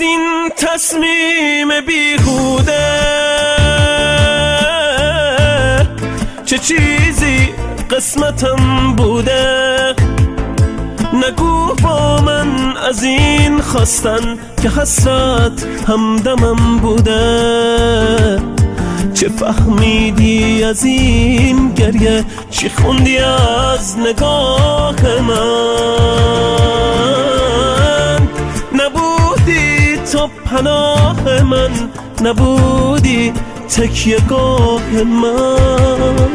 این تصمیم بیهوده چه چیزی قسمتم بوده؟ نگو با من از این خواستن که حسرت همدمم بوده. چه فهمیدی از این گریه؟ چی خوندی از نگاه من؟ پناه من نبودی تکیه گاه من.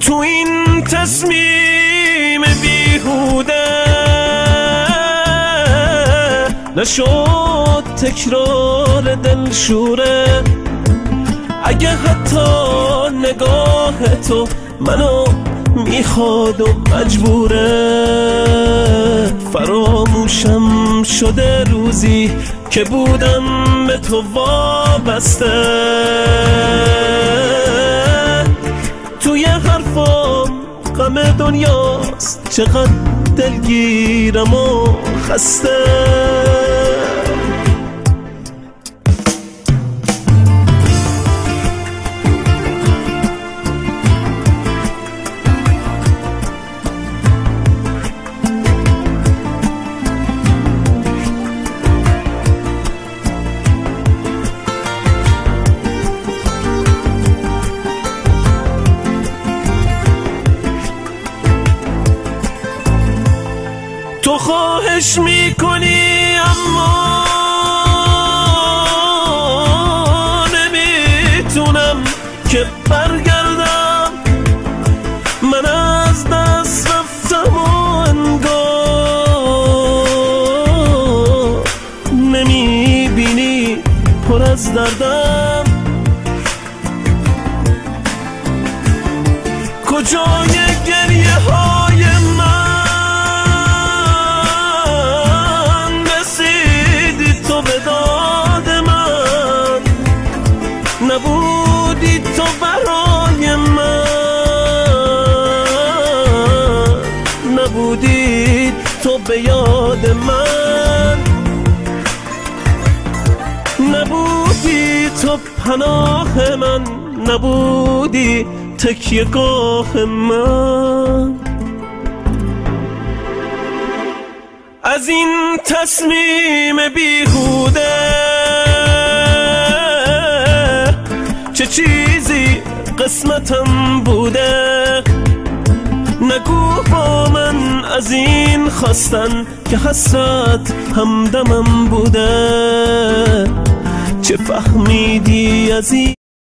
تو این تصمیم بیهوده نشد تکرار دلشوره. اگه حتی نگاه تو منو می‌خواد و مجبوره. فراموشم شده روزی که بودم به تو وابسته. توی حرفام غم دنیاست چقدر دلگیرم و خسته. خواهش می‌کنی اما نمی‌تونم که برگردم. من از دست رفتم و انگار نمی‌بینی پر از دردم. کجای نبودی تو برای من. نبودی تو به یاد من. نبودی تو پناه من. نبودی تکیه گاه من. از این تصمیم بیهوده قسمتم بوده. نگو با من از این خواستن که حسرت همدمم بوده. چه فهمیدی از این